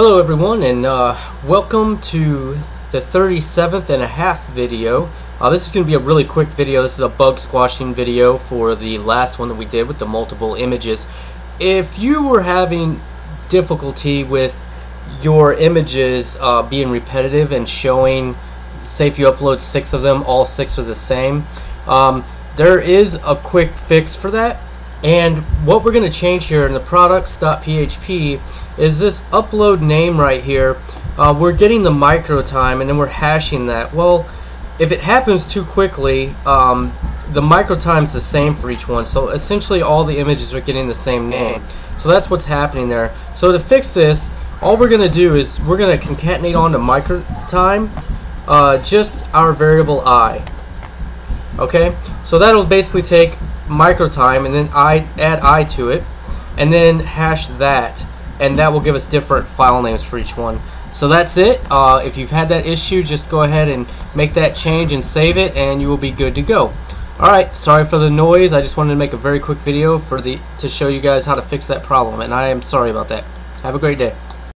Hello everyone and uh, welcome to the 37th and a half video. Uh, this is going to be a really quick video. This is a bug squashing video for the last one that we did with the multiple images. If you were having difficulty with your images uh, being repetitive and showing, say if you upload six of them, all six are the same, um, there is a quick fix for that. And what we're going to change here in the products.php is this upload name right here. Uh, we're getting the micro time and then we're hashing that. Well, if it happens too quickly, um, the micro time is the same for each one. So essentially all the images are getting the same name. So that's what's happening there. So to fix this, all we're going to do is we're going to concatenate onto micro time uh, just our variable i. Okay, so that'll basically take micro time and then I add i to it and then hash that and that will give us different file names for each one. So that's it. Uh, if you've had that issue, just go ahead and make that change and save it and you will be good to go. Alright, sorry for the noise. I just wanted to make a very quick video for the to show you guys how to fix that problem and I am sorry about that. Have a great day.